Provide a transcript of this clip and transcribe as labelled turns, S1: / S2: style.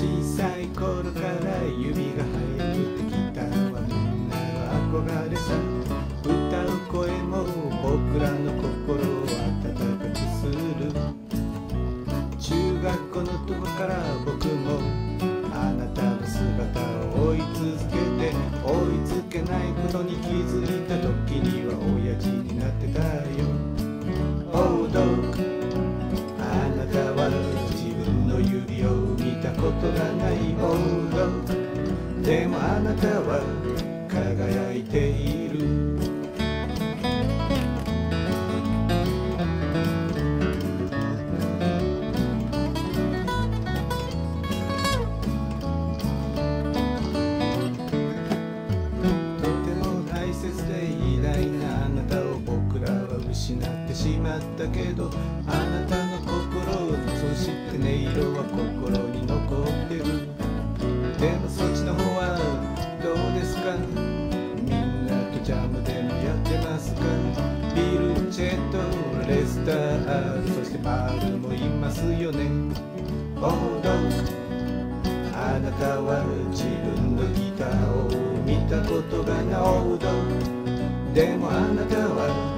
S1: 小さい頃から指が生えてギターはみんなの憧れさ歌う声も僕らの心を温かくする。中学校の時から僕もあなたの姿を追い続けて追いつけないことに気づいた時には親父になってたよでもあなたは輝いている。とても大切で偉大なあなたを僕らは失ってしまったけどあなたの心をそして音色は心に残ってる。スターそしてパールもいますよね。オードあなたは自分のギターを見たことがないオードでもあなたは